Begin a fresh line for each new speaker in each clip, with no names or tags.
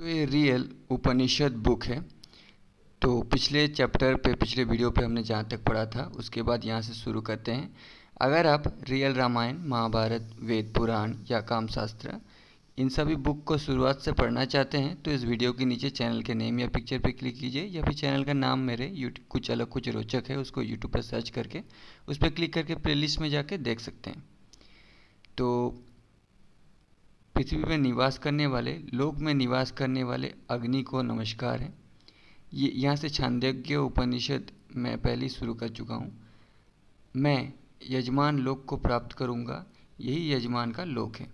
तो ये रियल उपनिषद बुक है। तो पिछले चैप्टर पे, पिछले वीडियो पे हमने जहाँ तक पढ़ा था, उसके बाद यहाँ से शुरू करते हैं। अगर आप रियल रामायण, महाभारत, वेद, पुराण या कामशास्त्र, इन सभी बुक को शुरुआत से पढ़ना चाहते हैं तो इस वीडियो के नीचे चैनल के नेम या पिक्चर पे क्लिक कीजिए, या फिर चैनल का नाम मेरे यूट्यूब कुछ अलग, कुछ रोचक है, उसको यूट्यूब पर सर्च करके, उस पर क्लिक करके प्लेलिस्ट में जाके देख सकते हैं। तो पृथ्वी में निवास करने वाले, लोक में निवास करने वाले अग्नि को नमस्कार है। ये यहाँ से छांदज्ञ उपनिषद मैं पहले शुरू कर चुका हूँ। मैं यजमान लोक को प्राप्त करूँगा, यही यजमान का लोक है।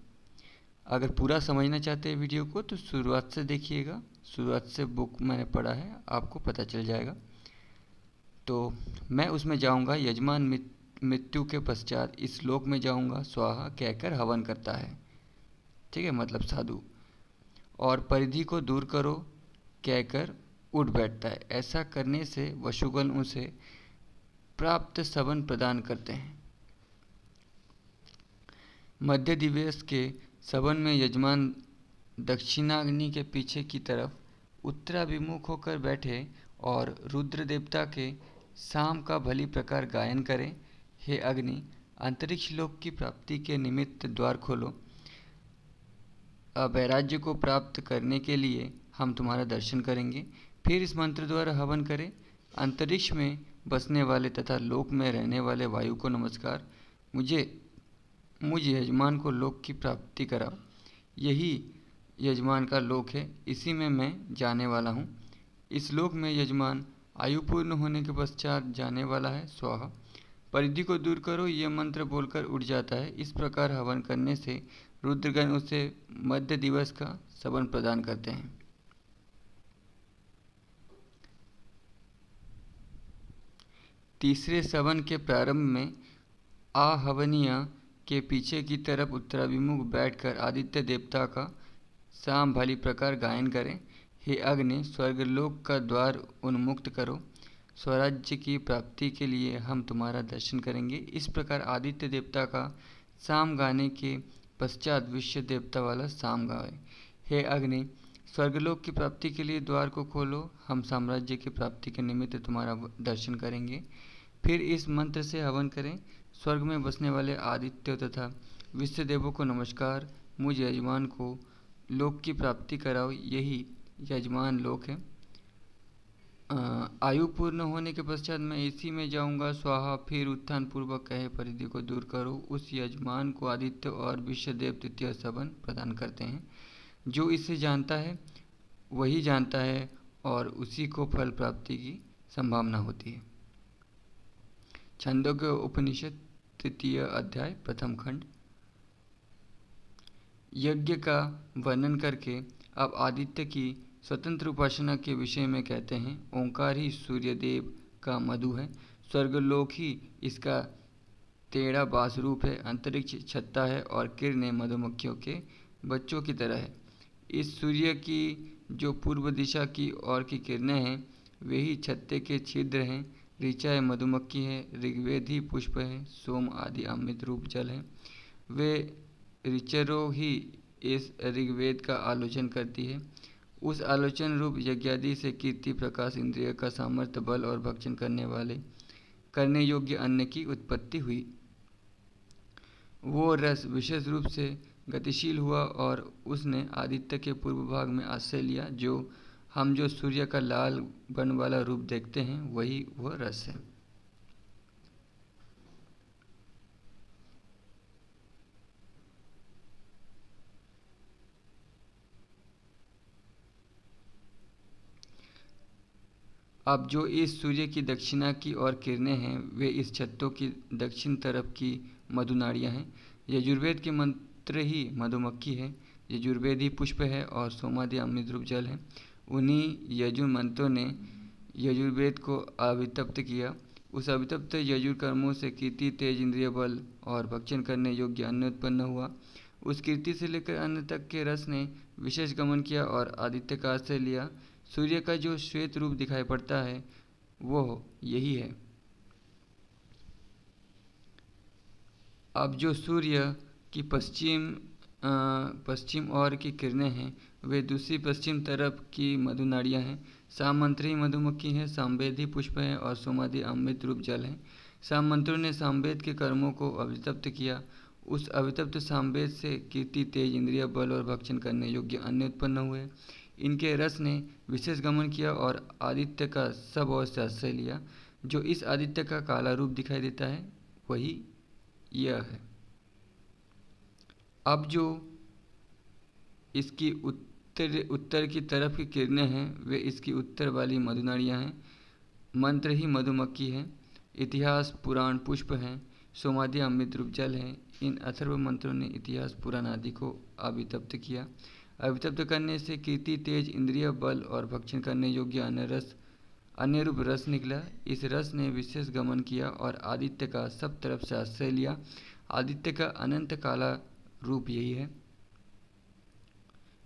अगर पूरा समझना चाहते हैं वीडियो को तो शुरुआत से देखिएगा। शुरुआत से बुक मैंने पढ़ा है, आपको पता चल जाएगा। तो मैं उसमें जाऊँगा, यजमान मृत्यु के पश्चात इस लोक में जाऊँगा, स्वाहा कहकर हवन करता है। ठीक है मतलब साधु। और परिधि को दूर करो, कहकर उठ बैठता है। ऐसा करने से वशुगण उसे प्राप्त सबन प्रदान करते हैं। मध्य दिवस के सबन में यजमान दक्षिणाग्नि के पीछे की तरफ़ उत्तराभिमुख होकर बैठे और रुद्र देवता के शाम का भली प्रकार गायन करें। हे अग्नि, अंतरिक्ष लोक की प्राप्ति के निमित्त द्वार खोलो। वैराज्य को प्राप्त करने के लिए हम तुम्हारा दर्शन करेंगे। फिर इस मंत्र द्वारा हवन करें। अंतरिक्ष में बसने वाले तथा लोक में रहने वाले वायु को नमस्कार। मुझे, मुझ यजमान को लोक की प्राप्ति कराओ। यही यजमान का लोक है। इसी में मैं जाने वाला हूँ। इस लोक में यजमान आयु पूर्ण होने के पश्चात जाने वाला है। स्वाहा। परिधि को दूर करो। ये मंत्र बोलकर उठ जाता है। इस प्रकार हवन करने से रुद्रगण उसे मध्य दिवस का सबन प्रदान करते हैं। तीसरे सवन के प्रारंभ में आहवनीय के पीछे की तरफ़ उत्तराभिमुख बैठकर आदित्य देवता का शाम भली प्रकार गायन करें। हे अग्नि, स्वर्गलोक का द्वार उन्मुक्त करो। स्वराज्य की प्राप्ति के लिए हम तुम्हारा दर्शन करेंगे। इस प्रकार आदित्य देवता का शाम गाने के पश्चात विश्व देवता वाला शाम गावे। हे अग्नि, स्वर्गलोक की प्राप्ति के लिए द्वार को खोलो। हम साम्राज्य की प्राप्ति के निमित्त तुम्हारा दर्शन करेंगे। फिर इस मंत्र से हवन करें। स्वर्ग में बसने वाले आदित्य तथा विश्व देवों को नमस्कार। मुझ यजमान को लोक की प्राप्ति कराओ। यही यजमान लोक है। आयु पूर्ण होने के पश्चात मैं इसी में जाऊँगा। स्वाहा, फिर उत्थान पूर्वक कहे, परिधि को दूर करो। उस यजमान को आदित्य और विश्वदेव तृतीय सबन प्रदान करते हैं। जो इसे जानता है, वही जानता है और उसी को फल प्राप्ति की संभावना होती है। छंदों के उपनिषद, तृतीय अध्याय, प्रथम खंड। यज्ञ का वर्णन करके अब आदित्य की स्वतंत्र उपासना के विषय में कहते हैं, ओंकार ही सूर्यदेव का मधु है। स्वर्गलोक ही इसका टेढ़ा बास रूप है, अंतरिक्ष छत्ता है और किरणें मधुमक्खियों के बच्चों की तरह है। इस सूर्य की जो पूर्व दिशा की ओर की किरणें हैं, वे ही छत्ते के छिद्र हैं ऋचा है मधुमक्खी है, ऋग्वेद ही पुष्प है, सोम आदि अमृत रूप जल है। वे ऋचरों ही इस ऋग्वेद का आलोचन करती है। उस आलोचन रूप यज्ञादि से कीर्ति, प्रकाश, इंद्रिय का सामर्थ्य, बल और भक्षण करने वाले, करने योग्य अन्न की उत्पत्ति हुई। वो रस विशेष रूप से गतिशील हुआ और उसने आदित्य के पूर्व भाग में आश्रय लिया, जो हम जो सूर्य का लाल बन वाला रूप देखते हैं, वही वह रस है। अब जो इस सूर्य की दक्षिणा की ओर किरणें हैं, वे इस छत्तों की दक्षिण तरफ़ की मधुनाड़ियाँ हैं। यजुर्वेद के मंत्र ही मधुमक्खी है। यजुर्वेद ही पुष्प है और सोमादि अमृत रूप जल है। उन्हीं यजुर मंत्रों ने यजुर्वेद को अवितप्त किया। उस अवितप्त यजुर कर्मों से कीर्ति, तेज इंद्रिय बल और भक्षण करने योग्य अन्न उत्पन्न हुआ। उस कीर्ति से लेकर अन्न तक के रस ने विशेष गमन किया और आदित्य का आश्रय लिया। सूर्य का जो श्वेत रूप दिखाई पड़ता है, वो यही है। अब जो सूर्य की पश्चिम पश्चिम और की किरणें हैं, वे दूसरी पश्चिम तरफ़ की मधुनाड़ियाँ हैं। सामंत्री मधुमक्खी है, सामवेदी पुष्प हैं और सोमादि अमृत रूप जल है। सामंत्रों ने सामवेद के कर्मों को अभितप्त किया। उस अभितप्त सामवेद से कीर्ति, तेज इंद्रिय, बल और भक्षण करने योग्य अन्य उत्पन्न हुए। इनके रस ने विशेष गमन किया और आदित्य का सब और से आश्रय लिया। जो इस आदित्य का काला रूप दिखाई देता है, वही यह है। अब जो इसकी उत्तर उत्तर की तरफ़ की किरणें हैं, वे इसकी उत्तर वाली मधुनाड़ियाँ हैं। मंत्र ही मधुमक्खी है। इतिहास पुराण पुष्प हैं। सोमादि अमृत रूप जल हैं। इन अथर्व मंत्रों ने इतिहास पुराण आदि को अभितप्त किया। अभितप्त करने से कीर्ति, तेज, इंद्रिय, बल और भक्षण करने योग्य अन्य रस अन्य रूप रस निकला। इस रस ने विशेष गमन किया और आदित्य का सब तरफ़ से आश्रय लिया। आदित्य का अनंत काला रूप यही है।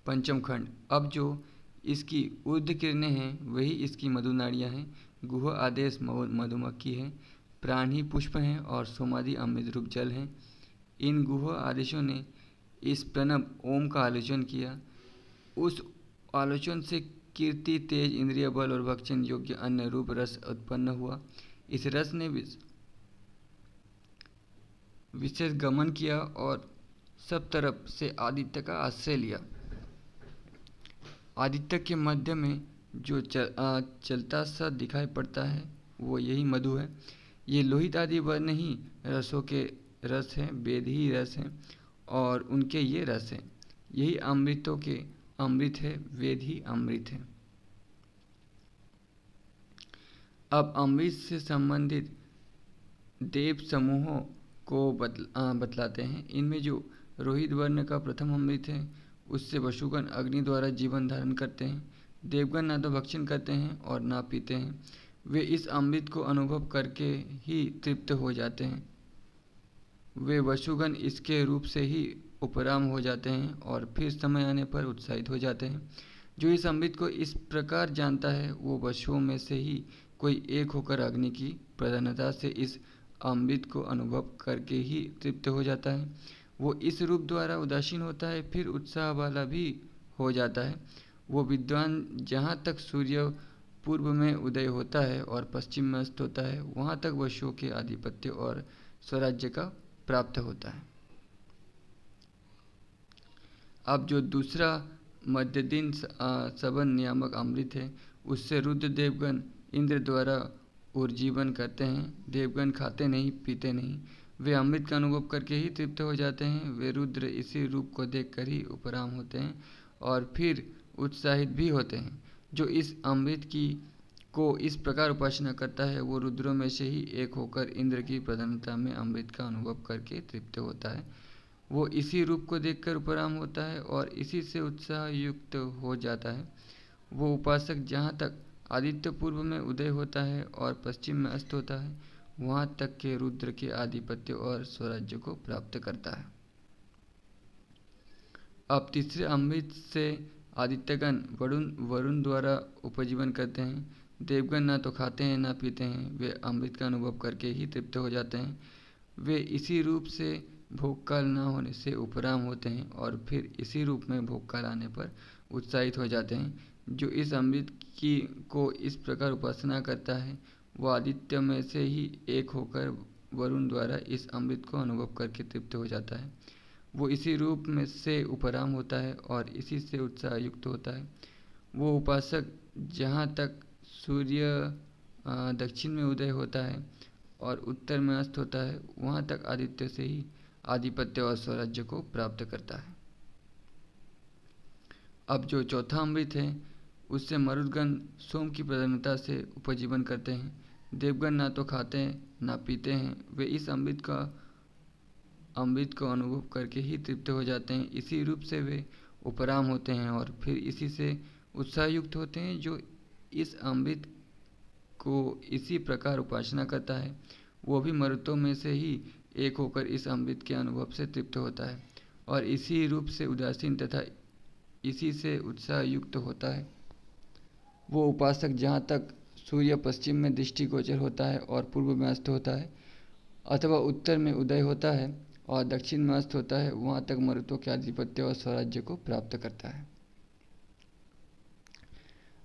पंचम खंड। अब जो इसकी ऊर्ध किरणें हैं, वही इसकी मधुनाड़ियाँ हैं। गुह आदेश मधुमक्खी है। प्राणी पुष्प हैं और सोमादि अमृत रूप जल हैं। इन गुह आदेशों ने इस प्रणब ओम का आलोचन किया। उस आलोचन से कीर्ति तेज इंद्रिय बल और भक्षण योग्य अन्य रूप रस उत्पन्न हुआ। इस रस ने विशेष गमन किया और सब तरफ़ से आदित्य का आश्रय लिया। आदित्य के मध्य में जो चल, आ, चलता सा दिखाई पड़ता है वो यही मधु है। ये लोहित आदि वर्ण ही रसों के रस हैं वेद ही रस हैं। और उनके ये रस हैं। यही अमृतों के अमृत है वेद ही अमृत है। अब अमृत से संबंधित देव समूहों को बतला बतलाते हैं। इनमें जो रोहित वर्ण का प्रथम अमृत है, उससे वशुगण अग्नि द्वारा जीवन धारण करते हैं, देवगण ना तो भक्षण करते हैं और ना पीते हैं। वे इस अमृत को अनुभव करके ही तृप्त हो जाते हैं। वे वशुगण इसके रूप से ही उपराम हो जाते हैं और फिर समय आने पर उत्साहित हो जाते हैं। जो इस अमृत को इस प्रकार जानता है, वो वशुओं में से ही कोई एक होकर अग्नि की प्रधानता से इस अमृत को अनुभव करके ही तृप्त हो जाता है। वो इस रूप द्वारा उदासीन होता है, फिर उत्साह वाला भी हो जाता है। वो विद्वान जहाँ तक सूर्य पूर्व में उदय होता है और पश्चिम में अस्त होता है, वहाँ तक वशुओं के आधिपत्य और स्वराज्य का प्राप्त होता है। अब जो दूसरा मध्य दिन सबन नियामक अमृत है, उससे रुद्र देवगण इंद्र द्वारा उर्जीवन करते हैं। देवगण खाते नहीं, पीते नहीं। वे अमृत का अनुभव करके ही तृप्त हो जाते हैं। वे रुद्र इसी रूप को देखकर ही उपराम होते हैं और फिर उत्साहित भी होते हैं। जो इस अमृत की को इस प्रकार उपासना करता है, वो रुद्रों में से ही एक होकर इंद्र की प्रधानता में अमृत का अनुभव करके तृप्त होता है। वो इसी रूप को देखकर उपराम होता है और इसी से उत्साह युक्त हो जाता है। वो उपासक जहाँ तक आदित्य पूर्व में उदय होता है और पश्चिम में अस्त होता है, वहाँ तक के रुद्र के आधिपत्य और स्वराज्य को प्राप्त करता है। अब तीसरे अमृत से आदित्यगण वरुण वरुण द्वारा उपजीवन करते हैं। देवगण ना तो खाते हैं, ना पीते हैं, वे अमृत का अनुभव करके ही तृप्त हो जाते हैं। वे इसी रूप से भोग काल न होने से उपराम होते हैं और फिर इसी रूप में भोग काल आने पर उत्साहित हो जाते हैं। जो इस अमृत की, को इस प्रकार उपासना करता है वह आदित्य में से ही एक होकर वरुण द्वारा इस अमृत को अनुभव करके तृप्त हो जाता है। वो इसी रूप में से उपराम होता है और इसी से उत्साह युक्त होता है। वो उपासक जहाँ तक सूर्य दक्षिण में उदय होता है और उत्तर में अस्त होता है, वहाँ तक आदित्य से ही आधिपत्य और स्वराज्य को प्राप्त करता है। अब जो चौथा अमृत है, उससे मरुदगण सोम की प्रधानता से उपजीवन करते हैं। देवगण ना तो खाते हैं, ना पीते हैं। वे इस अमृत का, अमृत को अनुभव करके ही तृप्त हो जाते हैं। इसी रूप से वे उपराम होते हैं और फिर इसी से उत्साहयुक्त होते हैं, जो इस अमृत को इसी प्रकार उपासना करता है। वो भी मरुतों में से ही एक होकर इस अमृत के अनुभव से तृप्त होता है और इसी रूप से उदासीन तथा इसी से उत्साह युक्त होता है। वो उपासक जहाँ तक सूर्य पश्चिम में दृष्टिगोचर होता है और पूर्व में अस्त होता है अथवा उत्तर में उदय होता है और दक्षिण में अस्त होता है, वहाँ तक मरुतों के आधिपत्य और स्वराज्य को प्राप्त करता है।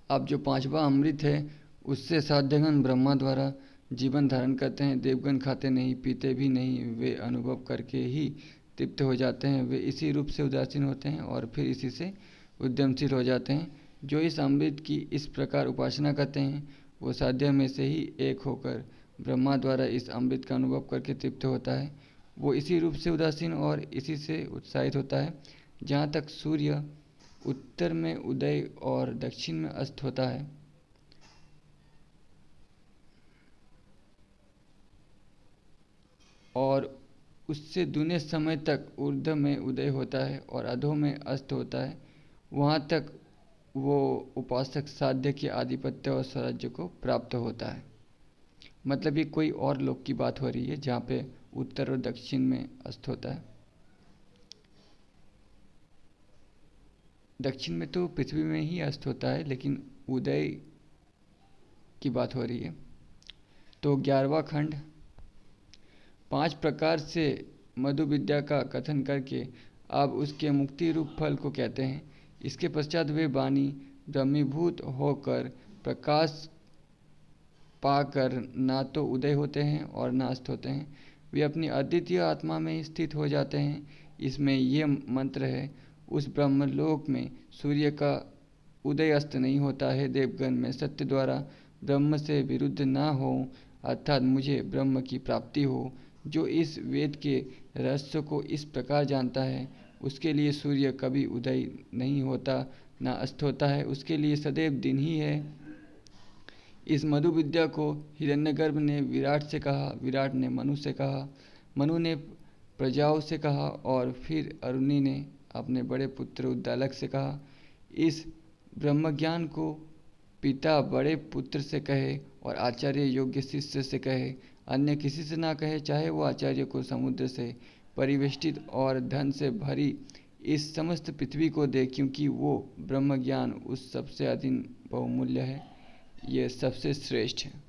अब जो पांचवा अमृत है, उससे साध्यगण ब्रह्मा द्वारा जीवन धारण करते हैं। देवगण खाते नहीं, पीते भी नहीं, वे अनुभव करके ही तृप्त हो जाते हैं। वे इसी रूप से उदासीन होते हैं और फिर इसी से उद्यमशील हो जाते हैं। जो इस अमृत की इस प्रकार उपासना करते हैं, वो साध्य में से ही एक होकर ब्रह्मा द्वारा इस अमृत का अनुभव करके तृप्त होता है। वो इसी रूप से उदासीन और इसी से उत्साहित होता है। जहाँ तक सूर्य उत्तर में उदय और दक्षिण में अस्त होता है। और उससे दुने समय तक ऊर्ध में उदय होता है और अधो में अस्त होता है। वहाँ तक वो उपासक साध्य के आधिपत्य और स्वराज्य को प्राप्त होता है। मतलब ये कोई और लोक की बात हो रही है जहाँ पे उत्तर और दक्षिण में अस्त होता है। दक्षिण में तो पृथ्वी में ही अस्त होता है, लेकिन उदय की बात हो रही है। तो ग्यारहवा खंड, पाँच प्रकार से मधु विद्या का कथन करके आप उसके मुक्ति रूप फल को कहते हैं। इसके पश्चात वे वाणी ब्रह्मीभूत होकर प्रकाश पाकर ना तो उदय होते हैं और ना अस्त होते हैं। वे अपनी अद्वितीय आत्मा में स्थित हो जाते हैं। इसमें यह मंत्र है उस ब्रह्मलोक में सूर्य का उदय अस्त नहीं होता है। देवगण में सत्य द्वारा ब्रह्म से विरुद्ध ना हो, अर्थात मुझे ब्रह्म की प्राप्ति हो, जो इस वेद के रहस्य को इस प्रकार जानता है, उसके लिए सूर्य कभी उदय नहीं होता, ना अस्त होता है। उसके लिए सदैव दिन ही है। इस मधु विद्या को हिरण्यगर्भ ने विराट से कहा, विराट ने मनु से कहा, मनु ने प्रजाओं से कहा और फिर अरुणि ने अपने बड़े पुत्र उद्दालक से कहा, इस ब्रह्मज्ञान को पिता बड़े पुत्र से कहे और आचार्य योग्य शिष्य से कहे, अन्य किसी से ना कहे, चाहे वो आचार्य को समुद्र से परिवेष्टित और धन से भरी इस समस्त पृथ्वी को दे, क्योंकि वो ब्रह्म ज्ञान उस सबसे अधीन बहुमूल्य है। ये सबसे श्रेष्ठ है।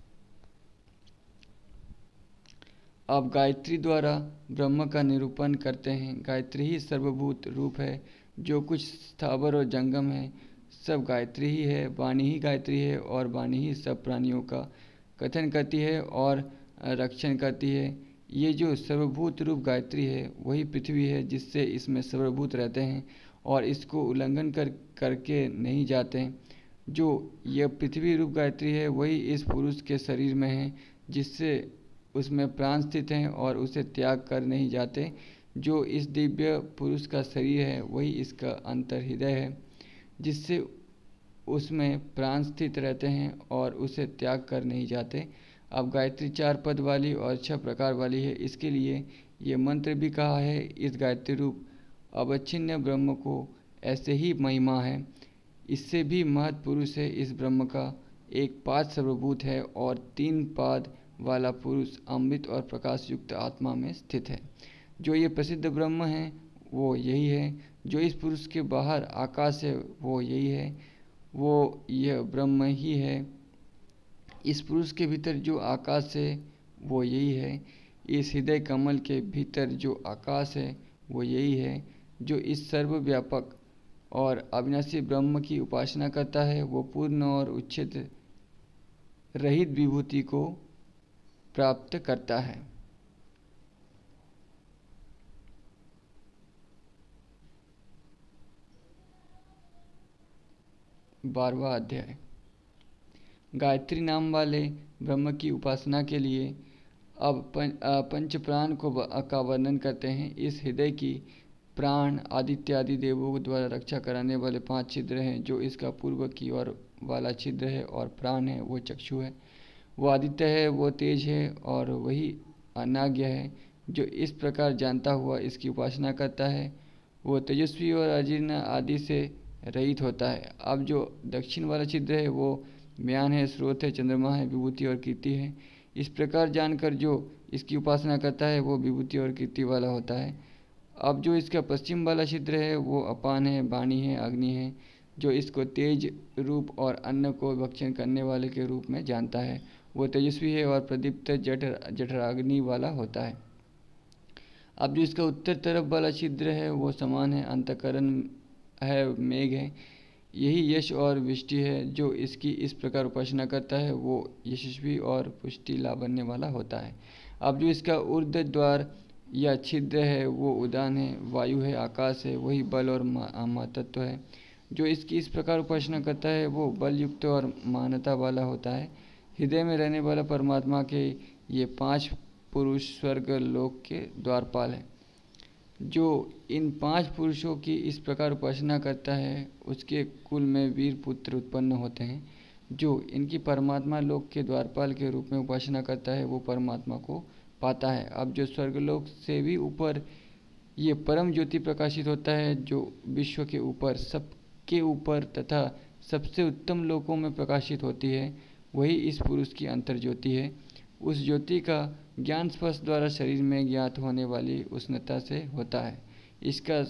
अब गायत्री द्वारा ब्रह्म का निरूपण करते हैं। गायत्री ही सर्वभूत रूप है। जो कुछ स्थावर और जंगम है, सब गायत्री ही है। वाणी ही गायत्री है और वाणी ही सब प्राणियों का कथन करती है और रक्षण करती है। ये जो सर्वभूत रूप गायत्री है, वही पृथ्वी है जिससे इसमें सर्वभूत रहते हैं और इसको उल्लंघन कर, करके नहीं जाते। जो यह पृथ्वी रूप गायत्री है, वही इस पुरुष के शरीर में है जिससे उसमें प्राण स्थित हैं और उसे त्याग कर नहीं जाते। जो इस दिव्य पुरुष का शरीर है, वही इसका अंतर हृदय है, जिससे उसमें प्राण स्थित रहते हैं और उसे त्याग कर नहीं जाते। अब गायत्री चार पद वाली और छह प्रकार वाली है। इसके लिए ये मंत्र भी कहा है, इस गायत्री रूप अवच्छिन्न ब्रह्म को ऐसे ही महिमा है। इससे भी महत पुरुष है इस ब्रह्म का। एक पाद सर्वभूत है और तीन पाद वाला पुरुष अमृत और प्रकाश युक्त आत्मा में स्थित है। जो ये प्रसिद्ध ब्रह्म है, वो यही है। जो इस पुरुष के बाहर आकाश है, वो यही है। वो यह ब्रह्म ही है। इस पुरुष के भीतर जो आकाश है, वो यही है। इस हृदय कमल के भीतर जो आकाश है, वो यही है। जो इस सर्वव्यापक और अविनाशी ब्रह्म की उपासना करता है, वो पूर्ण और उच्छेद रहित विभूति को प्राप्त करता है। बारवा अध्याय। गायत्री नाम वाले ब्रह्म की उपासना के लिए अब पंच प्राण को का वर्णन करते हैं। इस हृदय की प्राण आदित्य आदि देवों द्वारा रक्षा कराने वाले पाँच छिद्र हैं, जो इसका पूर्व की ओर वाला छिद्र है और प्राण है, वो चक्षु है। वो आदित्य है, वो तेज है और वही अनाज्ञ है, जो इस प्रकार जानता हुआ इसकी उपासना करता है। वो तेजस्वी और अजीर्ण आदि से रहित होता है। अब जो दक्षिण वाला छिद्र है, वो म्यान है, स्रोत है, चंद्रमा है, विभूति और कीर्ति है। इस प्रकार जानकर जो इसकी उपासना करता है, वो विभूति और कीर्ति वाला होता है। अब जो इसका पश्चिम वाला छिद्र है, वो अपान है वाणी है, अग्नि है, जो इसको तेज रूप और अन्न को भक्षण करने वाले के रूप में जानता है। वो तेजस्वी है और प्रदीप्त जठर जठराग्नि वाला होता है। अब जो इसका उत्तर तरफ़ वाला छिद्र है, वो समान है, अंतकरण है, मेघ है। यही यश और विष्टि है, जो इसकी इस प्रकार उपासना करता है, वो यशस्वी और पुष्टि लावण्य वाला होता है। अब जो इसका ऊर्ध द्वार या छिद्र है, वो उदान है, वायु है, आकाश है, वही बल और महतत्व है। जो इसकी इस प्रकार उपासना करता है, वो बल युक्त और मानता वाला होता है। हृदय में रहने वाला परमात्मा के ये पाँच पुरुष स्वर्ग लोक के द्वारपाल हैं। जो इन पाँच पुरुषों की इस प्रकार उपासना करता है, उसके कुल में वीर पुत्र उत्पन्न होते हैं। जो इनकी परमात्मा लोक के द्वारपाल के रूप में उपासना करता है, वो परमात्मा को पाता है। अब जो स्वर्गलोक से भी ऊपर ये परम ज्योति प्रकाशित होता है, जो विश्व के ऊपर, सबके ऊपर तथा सबसे उत्तम लोकों में प्रकाशित होती है वही इस पुरुष की अंतर ज्योति है। उस ज्योति का ज्ञान स्पर्श द्वारा शरीर में ज्ञात होने वाली उष्णता से होता है। इसका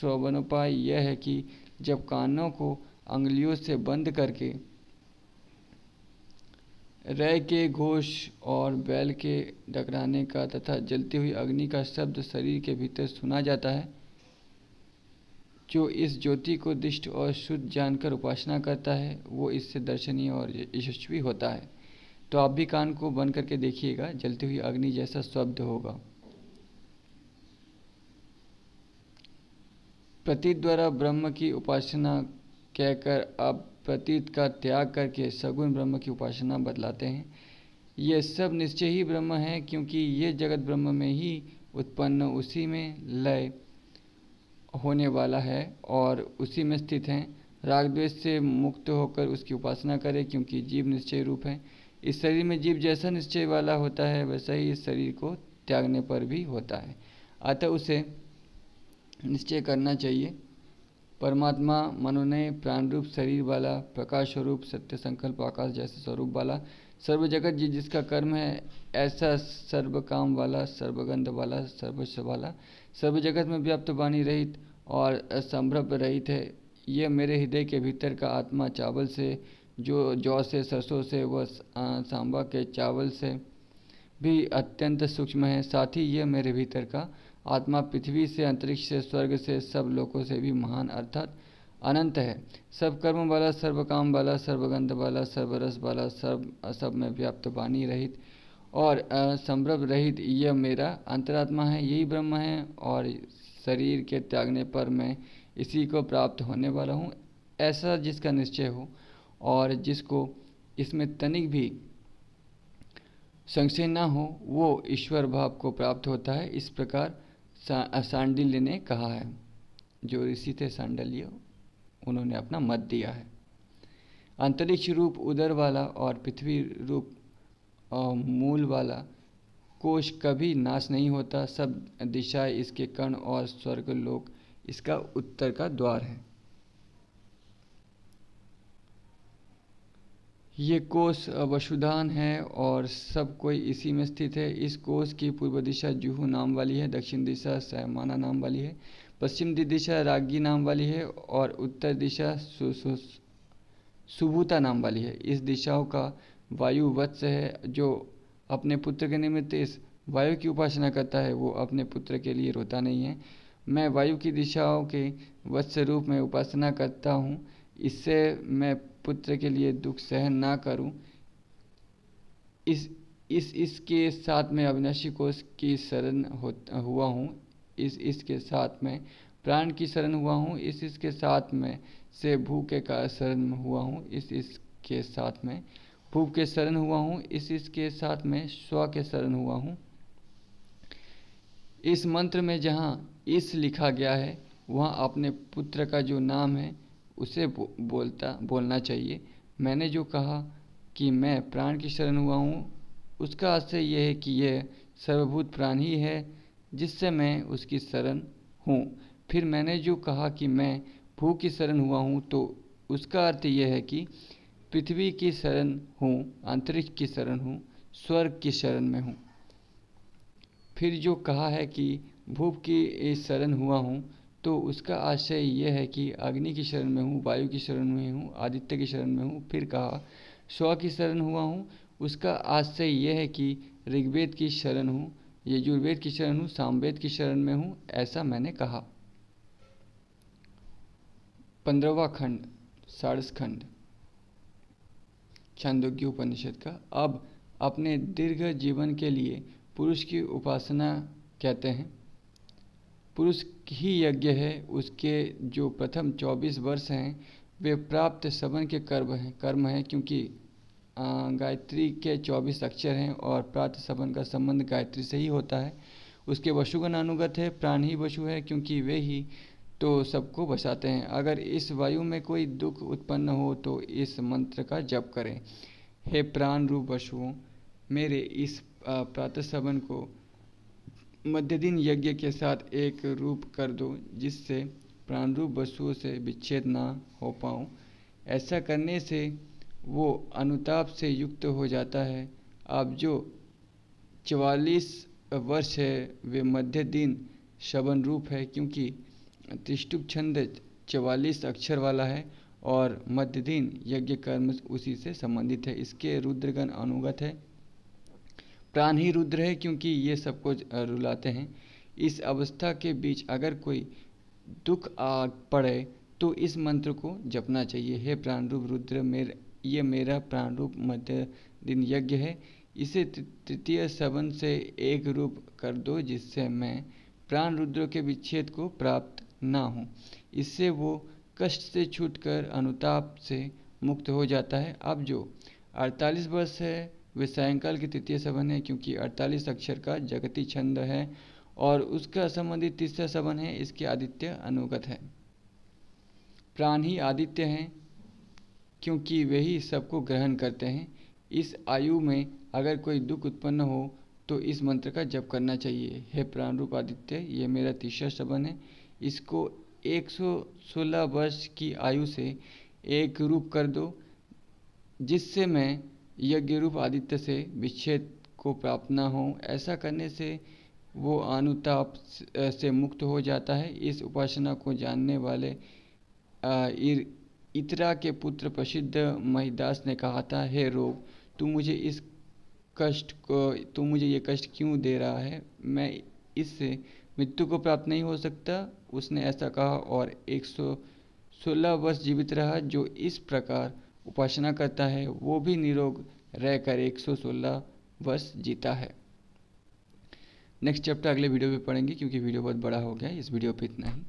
शोभनोपाय यह है कि जब कानों को अंगुलियों से बंद करके रय के घोष और बैल के डकराने का तथा जलती हुई अग्नि का शब्द शरीर के भीतर सुना जाता है जो इस ज्योति को दिष्ट और शुद्ध जानकर उपासना करता है, वो इससे दर्शनीय और यशस्वी होता है। तो आप भी कान को बंद करके देखिएगा, जलती हुई अग्नि जैसा शब्द होगा। प्रतीत द्वारा ब्रह्म की उपासना कहकर आप प्रतीत का त्याग करके सगुण ब्रह्म की उपासना बदलाते हैं। ये सब निश्चय ही ब्रह्म है, क्योंकि ये जगत ब्रह्म में ही उत्पन्न उसी में लय होने वाला है और उसी में स्थित हैं। राग द्वेष से मुक्त होकर उसकी उपासना करें क्योंकि जीव निश्चय रूप है। इस शरीर में जीव जैसा निश्चय वाला होता है, वैसा ही इस शरीर को त्यागने पर भी होता है। अतः उसे निश्चय करना चाहिए। परमात्मा मनोनय प्राण रूप शरीर वाला, प्रकाश स्वरूप, सत्य संकल्प, आकाश जैसे स्वरूप वाला सर्व जगत जी जिसका कर्म है, ऐसा सर्व काम वाला, सर्वगंध वाला, सर्वस्व वाला सर्व जगत में व्याप्त वाणी रहित और असंभ्रभ रहित है। यह मेरे हृदय के भीतर का आत्मा चावल से, जो जौ से, सरसों से, व सांबा के चावल से भी अत्यंत सूक्ष्म है। साथ ही यह मेरे भीतर का आत्मा पृथ्वी से, अंतरिक्ष से, स्वर्ग से, सब लोगों से भी महान अर्थात अनंत है। सब कर्म वाला सर्व काम वाला, सर्वगंध वाला, सर्वरस वाला सर्व सब में व्याप्त वाणी रहित और संभ्रभ रहित यह मेरा अंतरात्मा है, यही ब्रह्म है और शरीर के त्यागने पर मैं इसी को प्राप्त होने वाला हूँ, ऐसा जिसका निश्चय हो और जिसको इसमें तनिक भी संशय न हो, वो ईश्वर भाव को प्राप्त होता है, इस प्रकार सांडिल्य ने कहा है। जो ऋषि थे सांडल्य, उन्होंने अपना मत दिया है। अंतरिक्ष रूप उदर वाला और पृथ्वी रूप मूल वाला कोश कभी नाश नहीं होता, सब दिशाएँ इसके कण और स्वर्ग लोक, इसका उत्तर का द्वार है। ये कोष वसुधान है और सब कोई इसी में स्थित है। इस कोष की पूर्व दिशा जुहू नाम वाली है, दक्षिण दिशा सैमाना नाम वाली है, पश्चिम दिशा रागी नाम वाली है और उत्तर दिशा सुभूता नाम वाली है। इस दिशाओं का वायु वत्स है, जो अपने पुत्र के निमित्त इस वायु की उपासना करता है, वो अपने पुत्र के लिए रोता नहीं है। मैं वायु की दिशाओं के वत्स रूप में उपासना करता हूँ, इससे मैं पुत्र के लिए दुख सहन ना करूँ। इस इस, इसके साथ में अविनाशी कोष की शरण हो हुआ हूँ। इस, इसके साथ में प्राण की शरण हुआ हूँ। इस, इसके साथ में से भूख के शरण हुआ हूँ। इस, इसके साथ में भूख के शरण हुआ हूँ इस इसके साथ में स्व के शरण हुआ हूँ। इस मंत्र में जहाँ इस लिखा गया है वहाँ अपने पुत्र का जो नाम है उसे बो, बोलता बोलना चाहिए। मैंने जो कहा कि मैं प्राण की शरण हुआ हूँ उसका आशय यह है कि यह सर्वभूत प्राण ही है जिससे मैं उसकी शरण हूँ। फिर मैंने जो कहा कि मैं भू की शरण हुआ हूँ तो उसका अर्थ यह है कि पृथ्वी की शरण हूँ अंतरिक्ष की शरण हूँ स्वर्ग की शरण में हूँ फिर जो कहा है कि भूप की शरण हुआ हूँ तो उसका आशय यह है कि अग्नि की शरण में हूँ वायु की शरण में हूँ आदित्य की शरण में हूँ फिर कहा स्व की शरण हुआ हूँ उसका आशय यह है कि ऋग्वेद की शरण हूँ यजुर्वेद की शरण हूँ सामवेद की शरण में हूँ ऐसा मैंने कहा पंद्रहवा खंड सारसखंड छांदोग्य उपनिषद का। अब अपने दीर्घ जीवन के लिए पुरुष की उपासना कहते हैं। पुरुष ही यज्ञ है, उसके जो प्रथम चौबीस वर्ष हैं, वे प्राप्त सबन के कर्म हैं कर्म हैं, क्योंकि गायत्री के चौबीस अक्षर हैं और प्राप्त सबन का संबंध गायत्री से ही होता है। उसके वशुगण अनुगत है, प्राण ही वशु है, क्योंकि वे ही तो सबको बसाते हैं। अगर इस वायु में कोई दुख उत्पन्न हो तो इस मंत्र का जप करें। हे प्राण रूप वशुओं मेरे इस प्रातः सवन को मध्य दिन यज्ञ के साथ एक रूप कर दो, जिससे प्राण रूप वस्तुओं से विच्छेद ना हो पाऊँ। ऐसा करने से वो अनुताप से युक्त हो जाता है। अब जो चवालीस वर्ष है, वे मध्य दिन शवन रूप है, क्योंकि त्रिष्टुप छंद चवालीस अक्षर वाला है और मध्य दिन यज्ञ कर्म उसी से संबंधित है। इसके रुद्रगण अनुगत है। प्राण ही रुद्र है क्योंकि ये सबको रुलाते हैं। इस अवस्था के बीच अगर कोई दुख आ पड़े तो इस मंत्र को जपना चाहिए। हे प्राण रूप रुद्र, मेरे, ये मेरा प्राण रूप मध्य दिन यज्ञ है। इसे तृतीय सवन से एक रूप कर दो, जिससे मैं प्राण रुद्र के विच्छेद को प्राप्त ना हो। इससे वो कष्ट से छूटकर अनुताप से मुक्त हो जाता है। अब जो 48 वर्ष है, वे सायंकाल की तृतीय सवन है, क्योंकि 48 अक्षर का जगती छंद है और उसका संबंधित तीसरा सवन है, इसके आदित्य अनुगत है। प्राण ही आदित्य हैं, क्योंकि वे ही सबको ग्रहण करते हैं। इस आयु में अगर कोई दुख उत्पन्न हो तो इस मंत्र का जप करना चाहिए। हे प्राण रूप आदित्य, ये मेरा तीसरा शबन है। इसको 116 वर्ष की आयु से एक रूप कर दो, जिससे मैं यज्ञ रूप आदित्य से विच्छेद को प्राप्त न हो। ऐसा करने से वो अनुताप से मुक्त हो जाता है। इस उपासना को जानने वाले इतरा के पुत्र प्रसिद्ध महिदास ने कहा था, हे रोग, तू मुझे इस कष्ट को, तू मुझे ये कष्ट क्यों दे रहा है? मैं इससे मृत्यु को प्राप्त नहीं हो सकता। उसने ऐसा कहा और 116 वर्ष जीवित रहा, जो इस प्रकार उपासना करता है, वो भी निरोग रहकर 116 वर्ष जीता है। नेक्स्ट चैप्टर अगले वीडियो में पढ़ेंगे, क्योंकि वीडियो बहुत बड़ा हो गया इस वीडियो पे इतना ही।